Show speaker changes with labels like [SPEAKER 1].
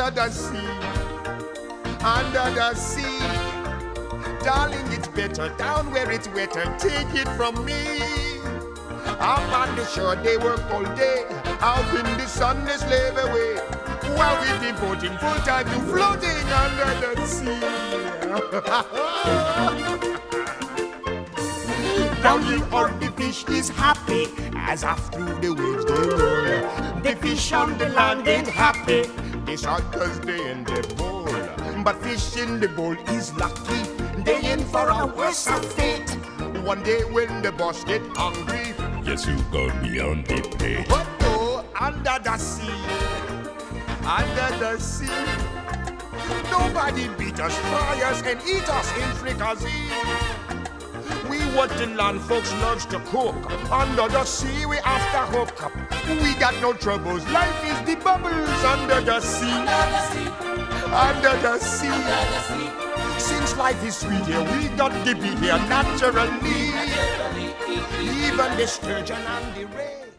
[SPEAKER 1] Under the sea, under the sea. Darling, it's better down where it's wetter. Take it from me. Up on the shore, they work all day. Out in the sun, they slave away. While we devoting full time to floating under the sea. Down here, all the fish is happy as off through the waves they roll. The fish on the land ain't happy. Shot cause they in the bowl. But fish in the bowl is lucky. They in for a worse fate. One day when the boss get hungry,
[SPEAKER 2] Yes, you got me on the plate.
[SPEAKER 1] but oh, under the sea, under the sea, nobody beat us, fry us, and eat us in fricassee. We what the land folks loves to cook. Under the sea, we after hook up. We got no troubles. Life is the bubbles under the sea. Under the sea. Under the sea. Since life is sweet here, we got to be here naturally. Even the sturgeon and the ray.